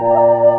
Música